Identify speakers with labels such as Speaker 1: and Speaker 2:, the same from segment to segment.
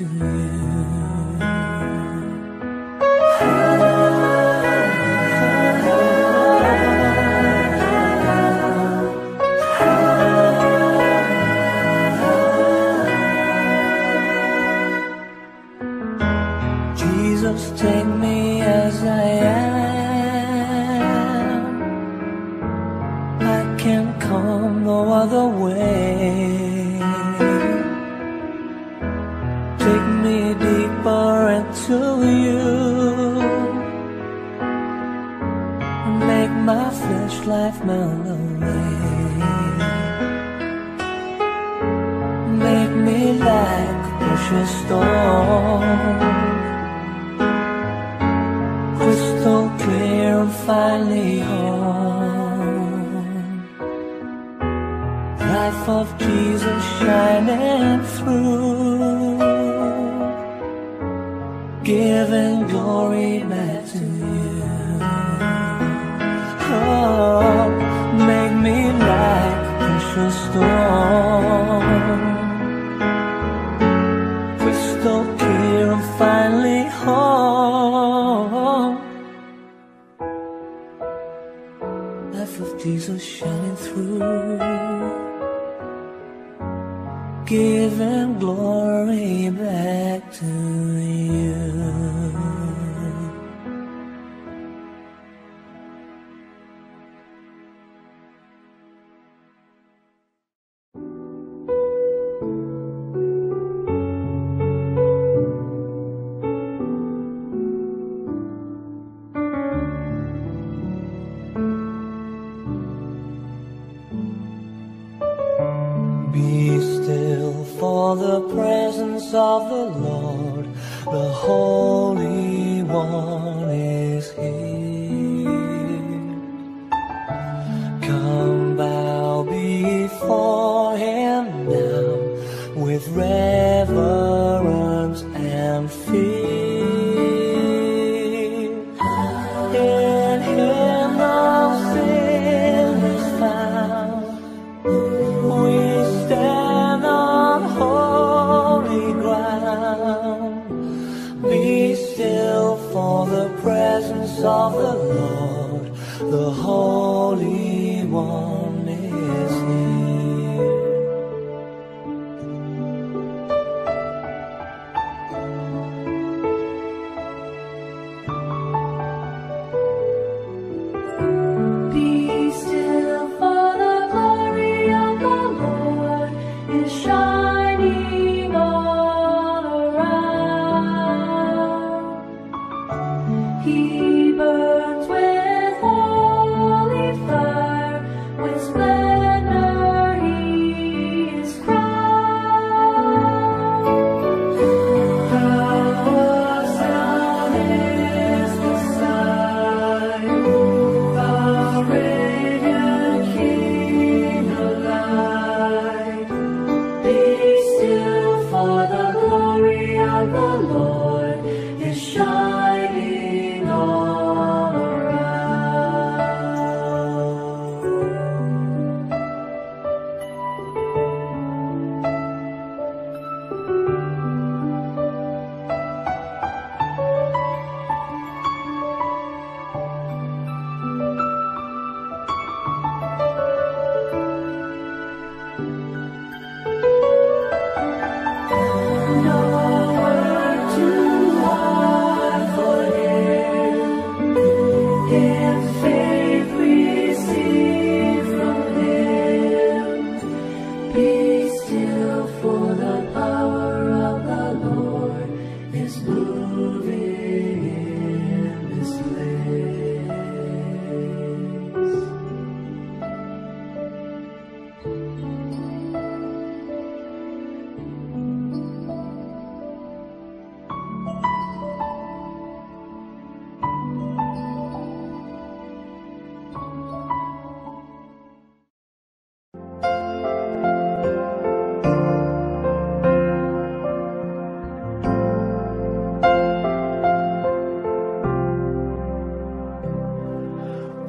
Speaker 1: to you.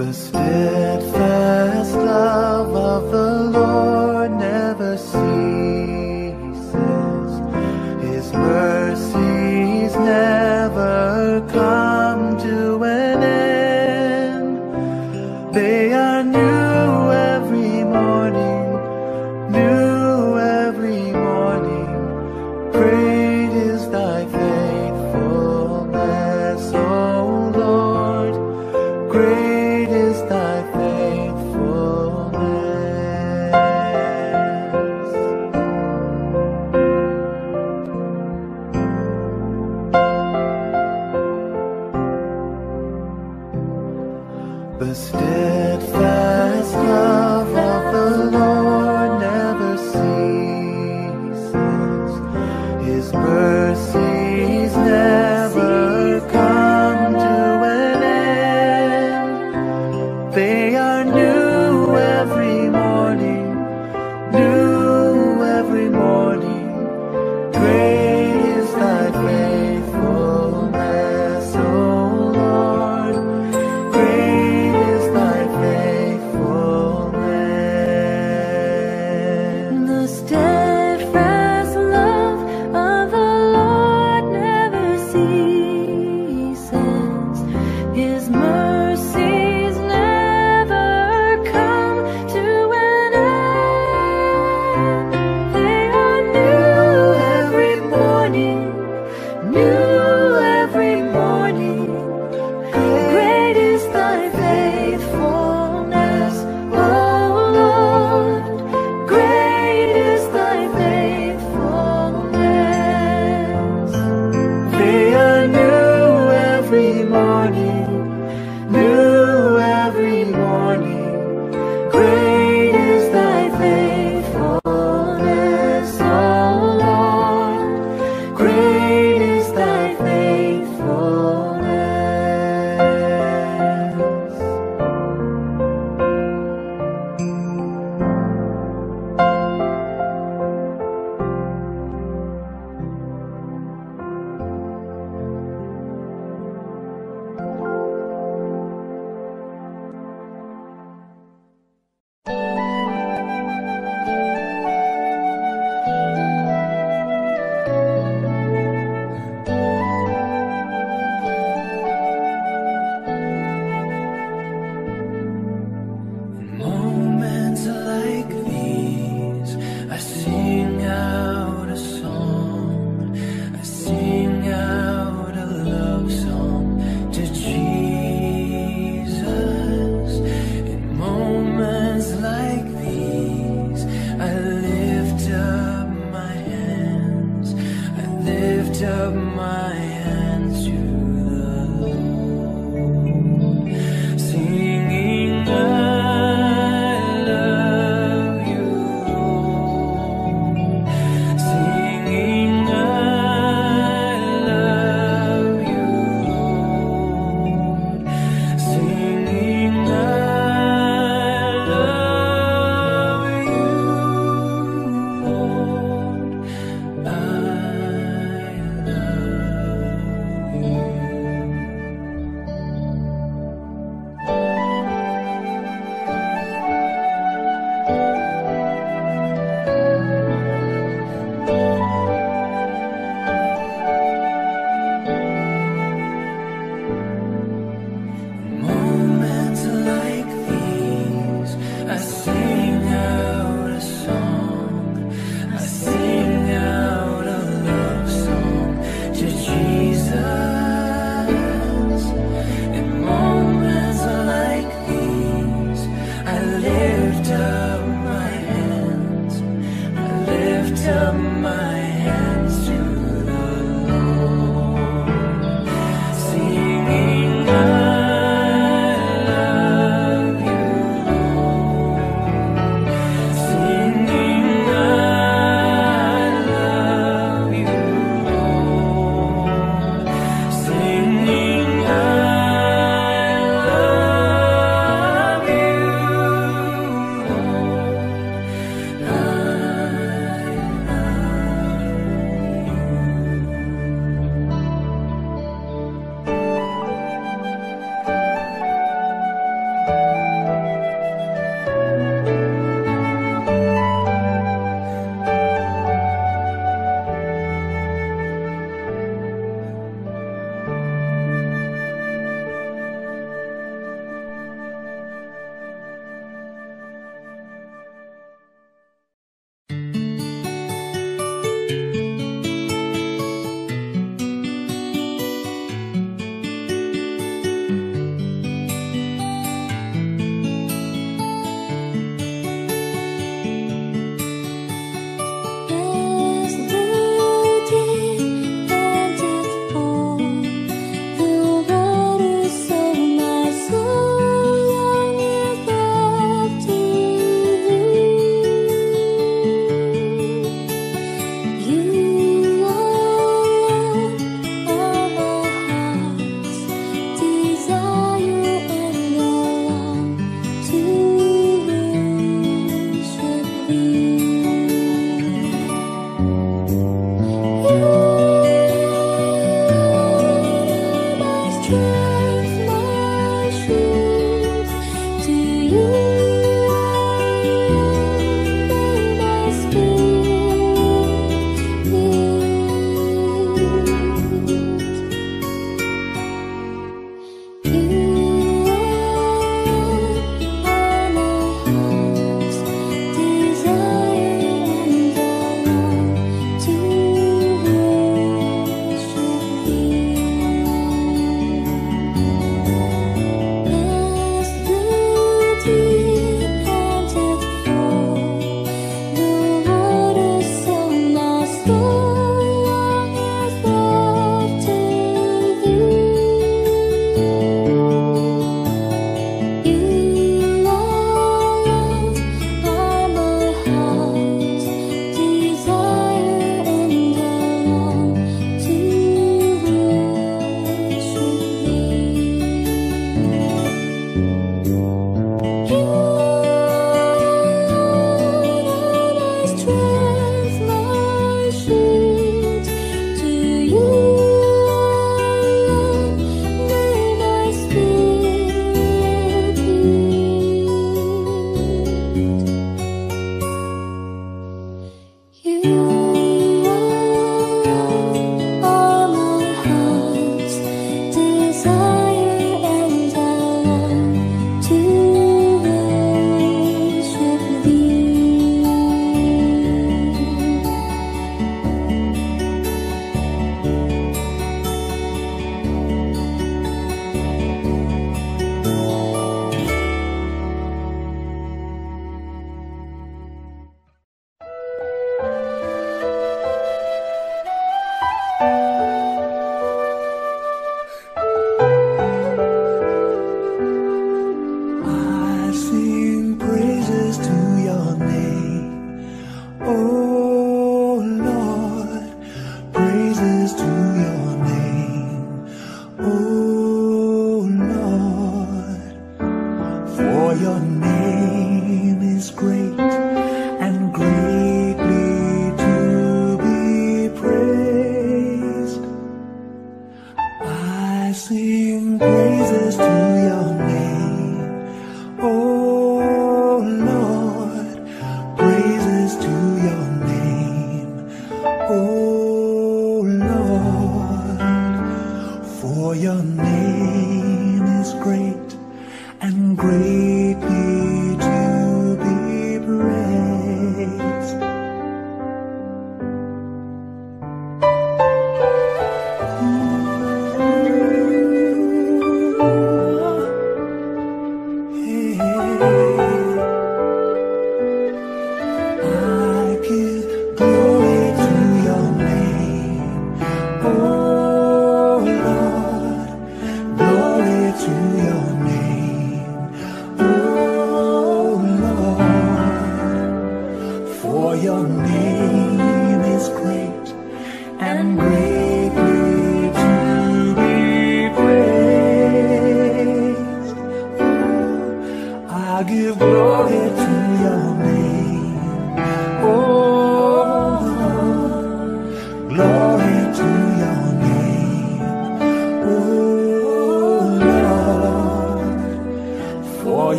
Speaker 1: the
Speaker 2: steadfast love.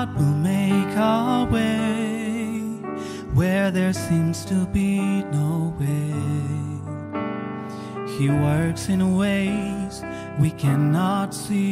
Speaker 2: God will make a way where there seems to be no way. He works in ways we cannot see.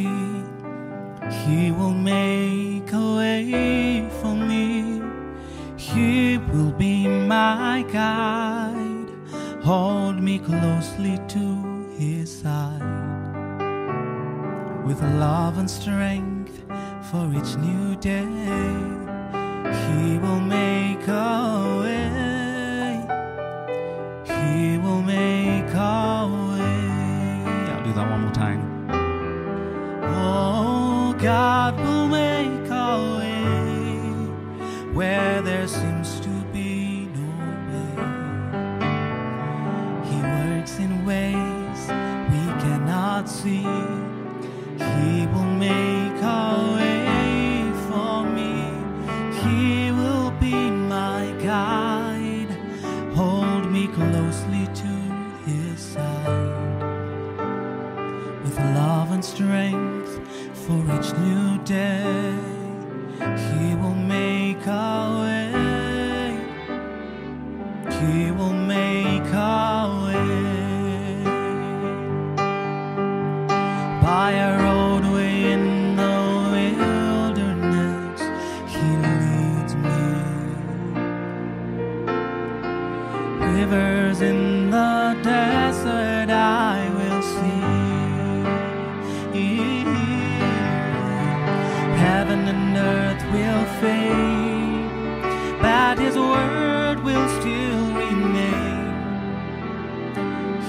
Speaker 2: that his word will still remain.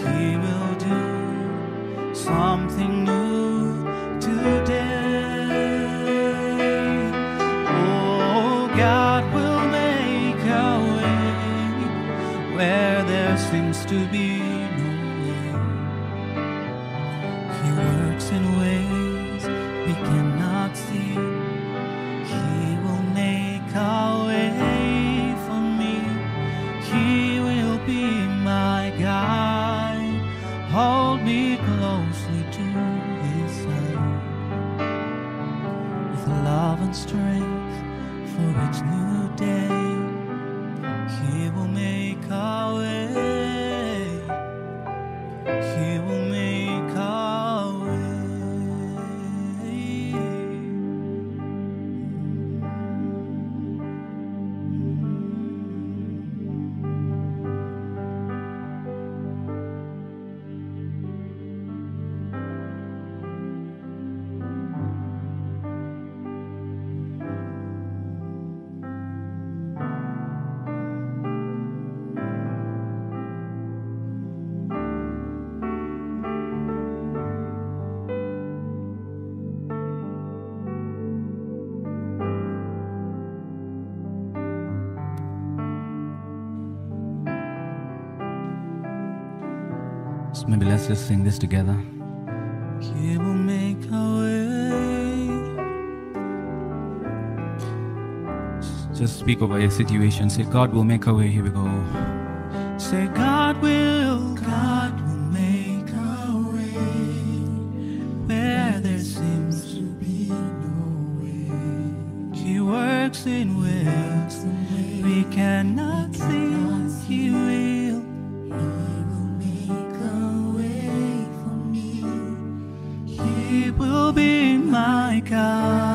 Speaker 2: He will do something Just sing this together. will make way. Just speak over your situation. Say, God will make our way. Here we go. Say, God will, God will make our way where there seems to be no way. He works in ways we cannot see. be my
Speaker 3: God.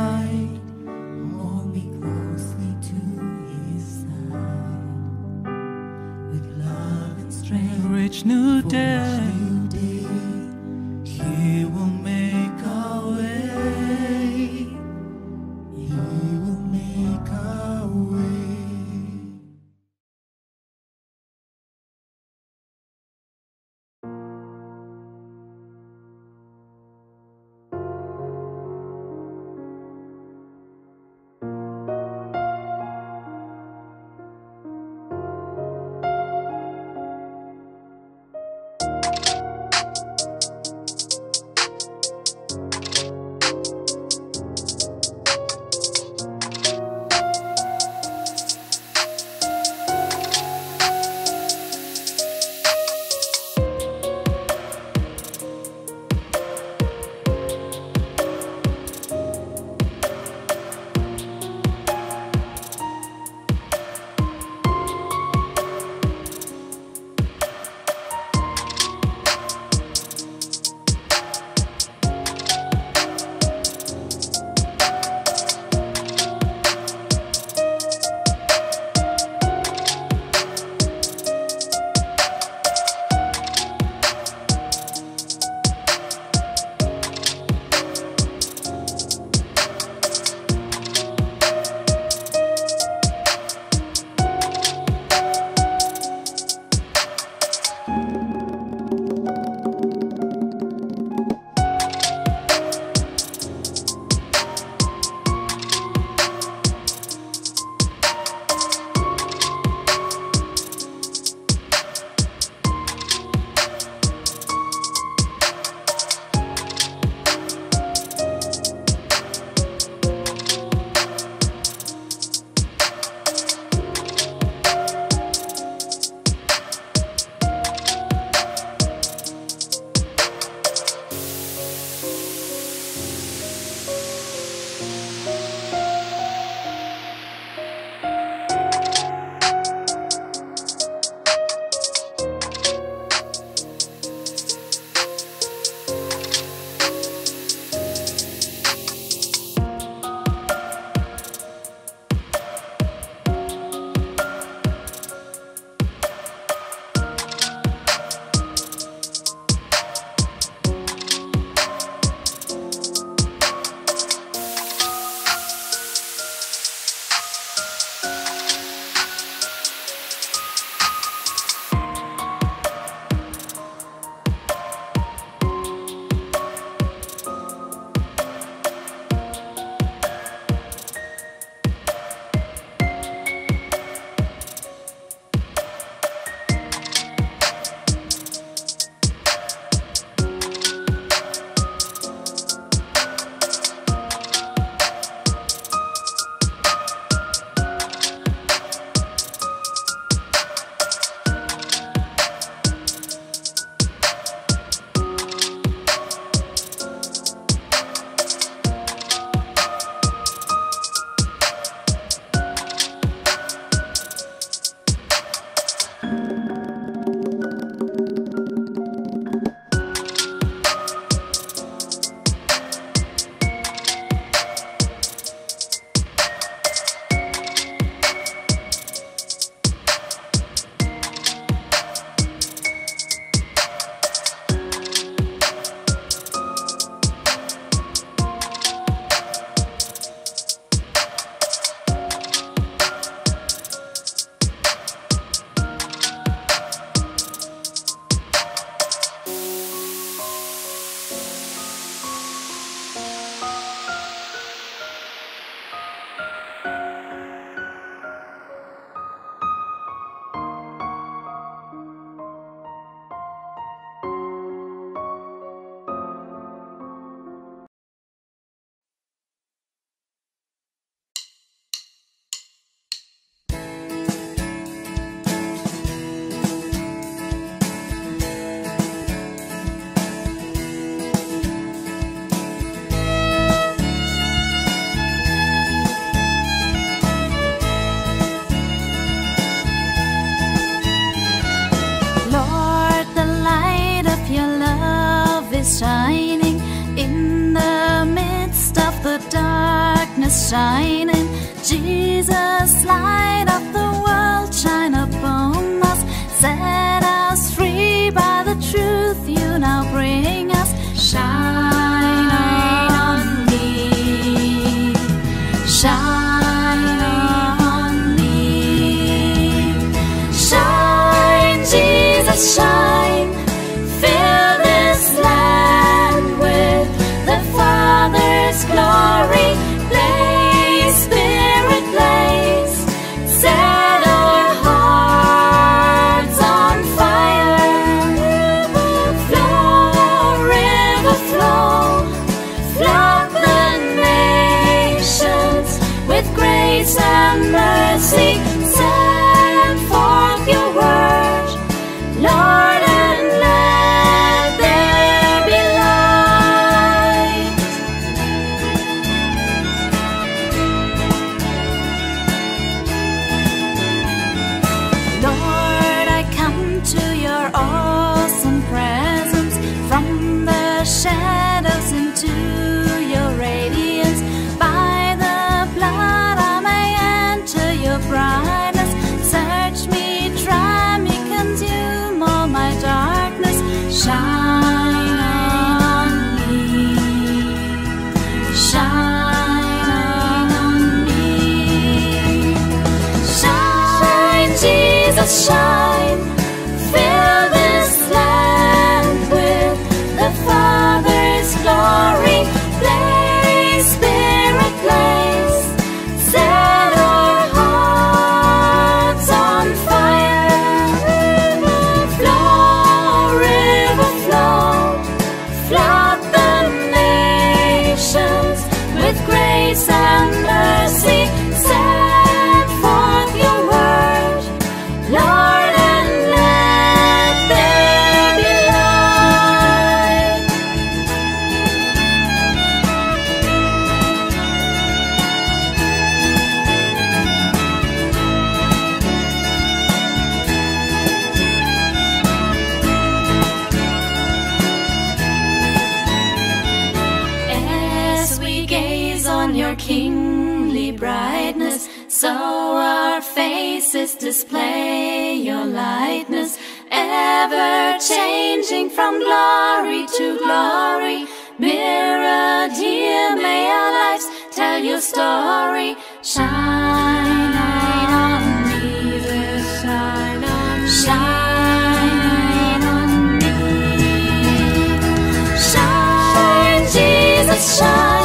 Speaker 3: kingly brightness, so our faces display your lightness, ever changing from glory to glory. Mirrored here, may our lives tell your story. Shine on me, shine on me. Shine shine, Jesus, shine.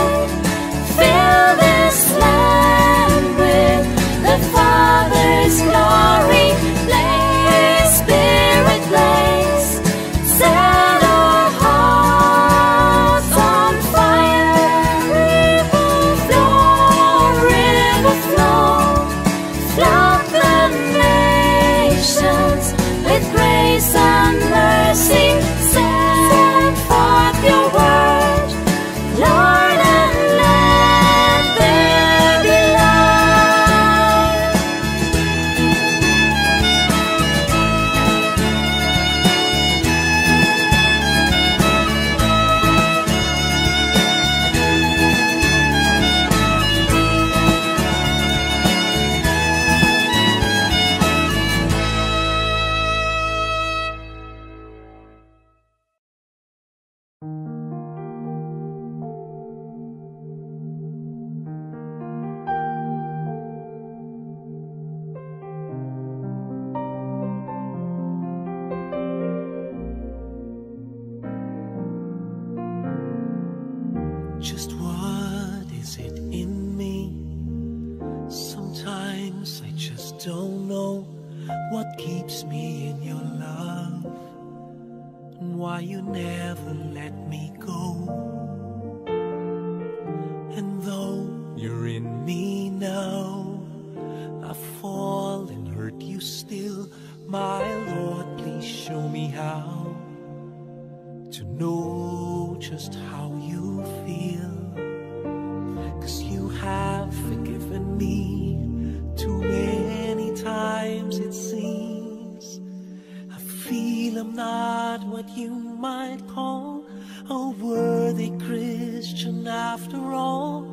Speaker 1: after all.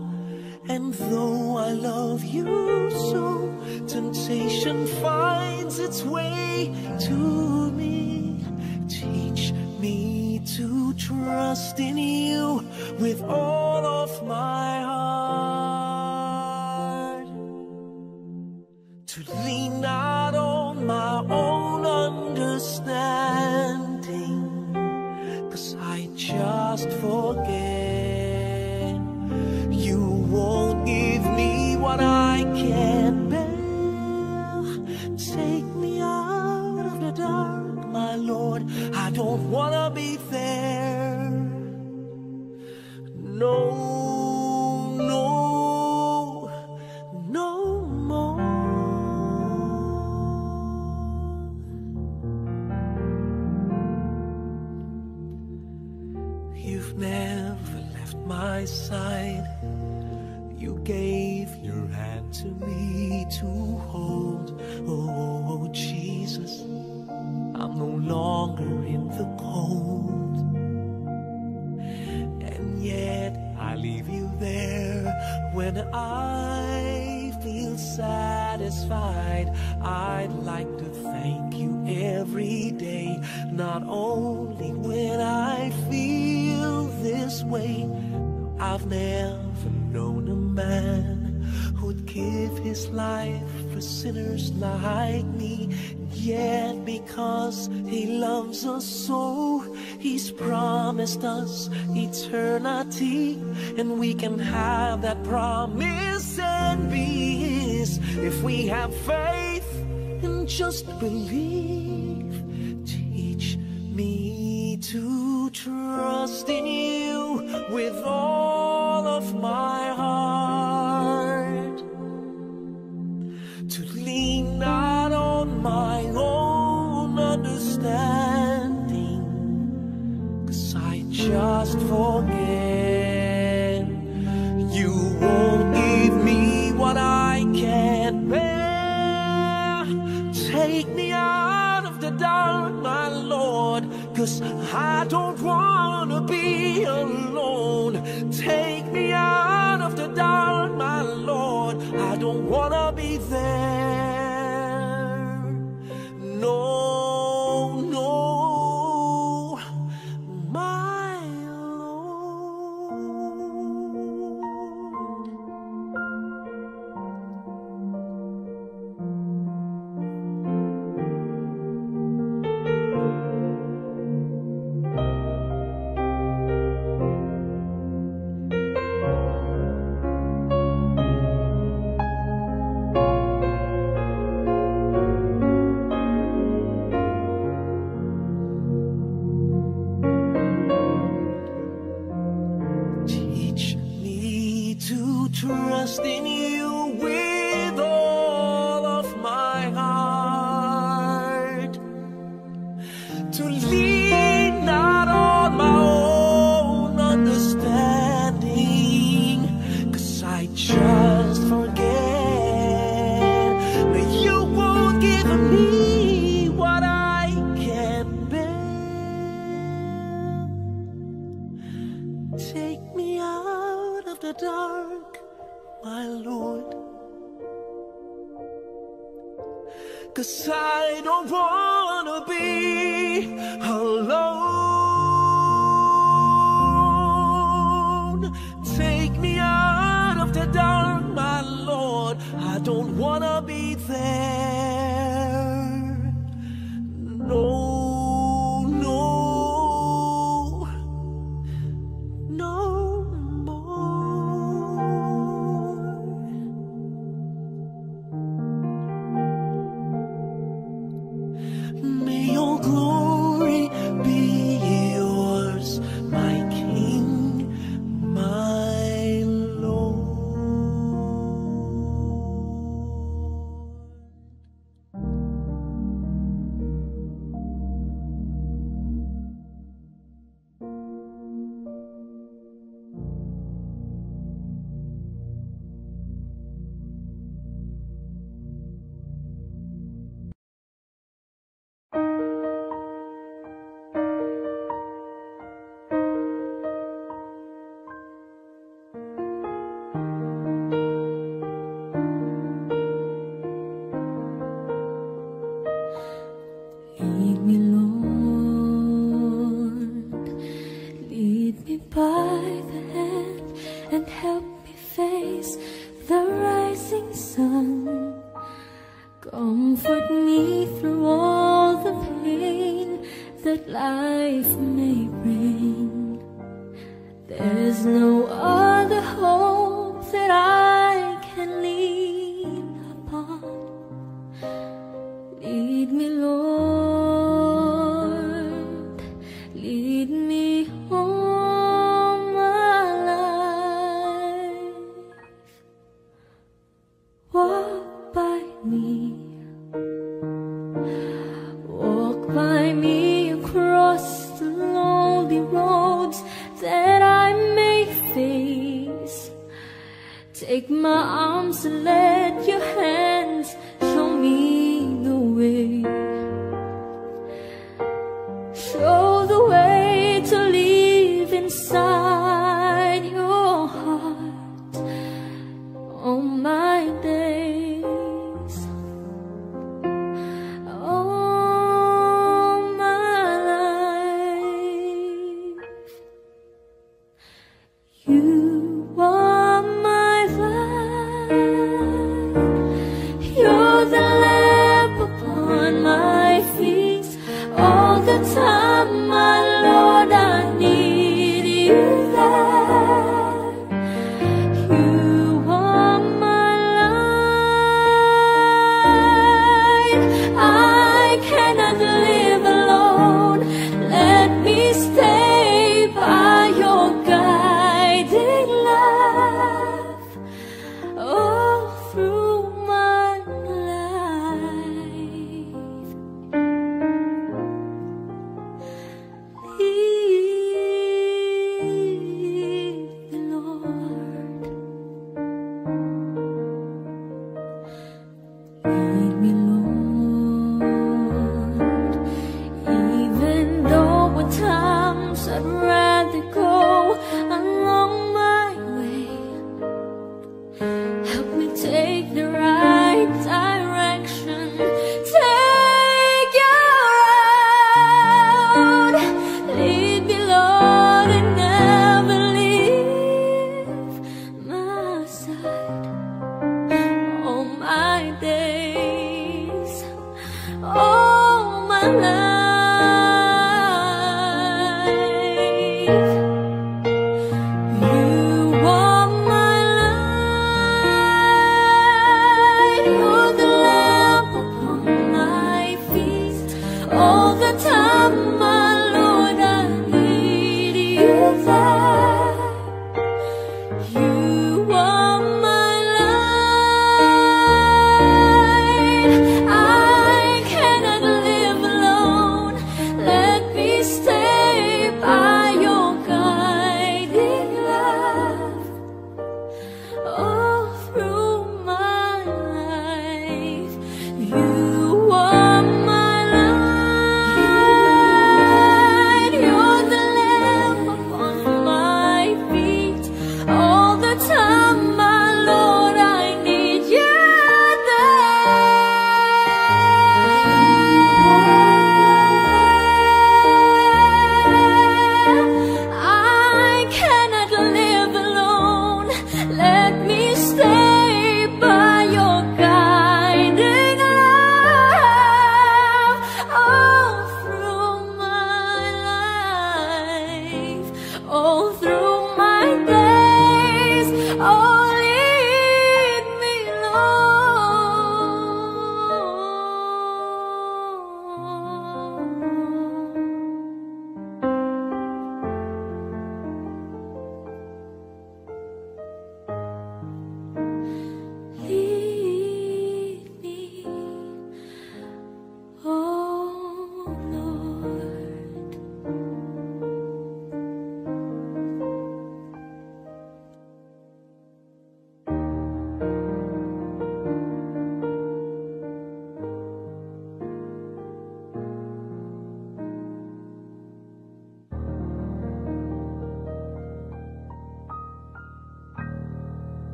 Speaker 1: And though I love you so, temptation finds its way to me. Teach me to trust in you with all of my heart. Sinners like me. Yet because he loves us so, he's promised us eternity. And we can have that promise and be his if we have faith and just believe. Teach me to trust in you with all of my heart my own understanding, cause I just forget. You won't give me what I can't bear. Take me out of the dark, my Lord, cause I don't wanna be alone. Take me out of the dark, my Lord, I don't wanna be there.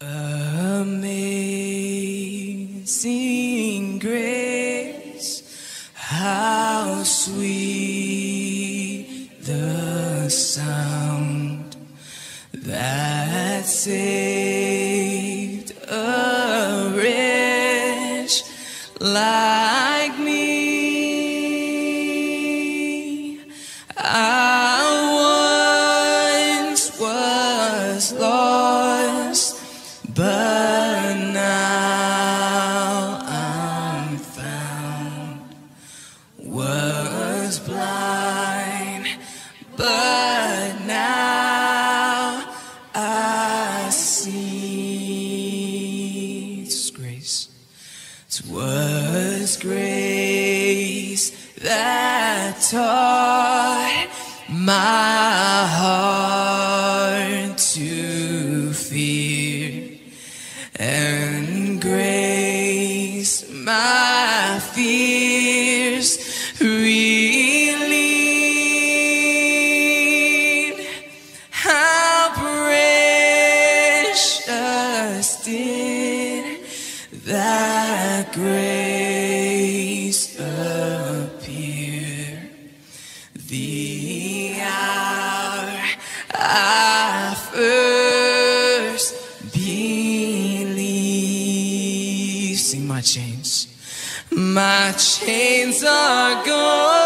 Speaker 4: Amazing grace, how sweet the sound that saves. The hour I first believed. See my chains. My chains are gone.